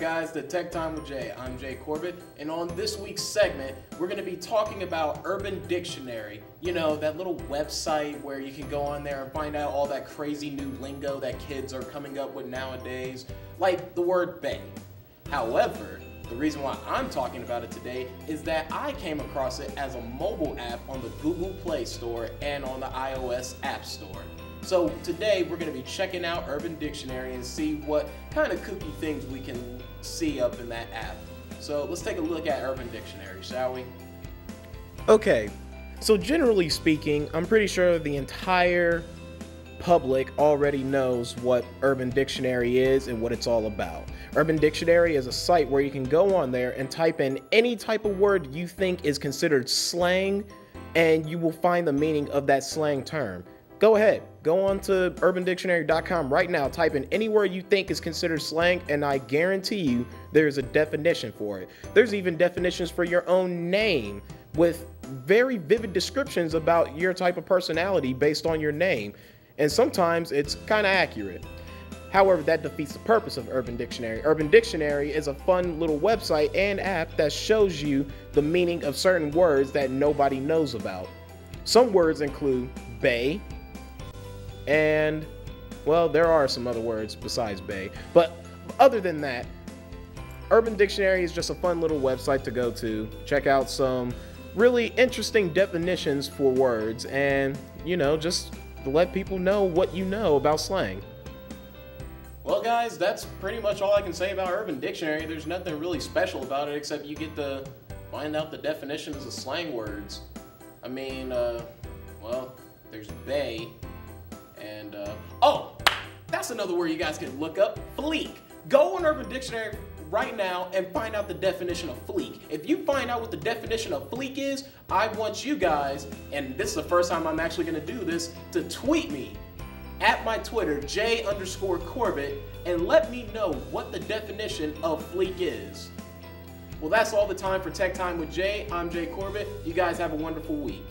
guys to Tech Time with Jay. I'm Jay Corbett, and on this week's segment, we're going to be talking about Urban Dictionary. You know, that little website where you can go on there and find out all that crazy new lingo that kids are coming up with nowadays, like the word bae. However, the reason why I'm talking about it today is that I came across it as a mobile app on the Google Play Store and on the iOS App Store. So today we're going to be checking out Urban Dictionary and see what kind of kooky things we can see up in that app. So let's take a look at Urban Dictionary, shall we? Okay, so generally speaking, I'm pretty sure the entire public already knows what Urban Dictionary is and what it's all about. Urban Dictionary is a site where you can go on there and type in any type of word you think is considered slang, and you will find the meaning of that slang term. Go ahead, go on to urbandictionary.com right now, type in any word you think is considered slang, and I guarantee you there's a definition for it. There's even definitions for your own name with very vivid descriptions about your type of personality based on your name. And sometimes it's kind of accurate. However, that defeats the purpose of Urban Dictionary. Urban Dictionary is a fun little website and app that shows you the meaning of certain words that nobody knows about. Some words include bae, and well, there are some other words besides bae. But other than that, Urban Dictionary is just a fun little website to go to. Check out some really interesting definitions for words and, you know, just let people know what you know about slang. Well, guys, that's pretty much all I can say about Urban Dictionary. There's nothing really special about it except you get to find out the definitions of slang words. I mean, uh, well, there's bae, and, uh, oh, that's another word you guys can look up fleek. Go on Urban Dictionary right now and find out the definition of fleek. If you find out what the definition of fleek is, I want you guys, and this is the first time I'm actually gonna do this, to tweet me at my Twitter, J underscore Corbett, and let me know what the definition of fleek is. Well, that's all the time for Tech Time with Jay. I'm Jay Corbett. You guys have a wonderful week.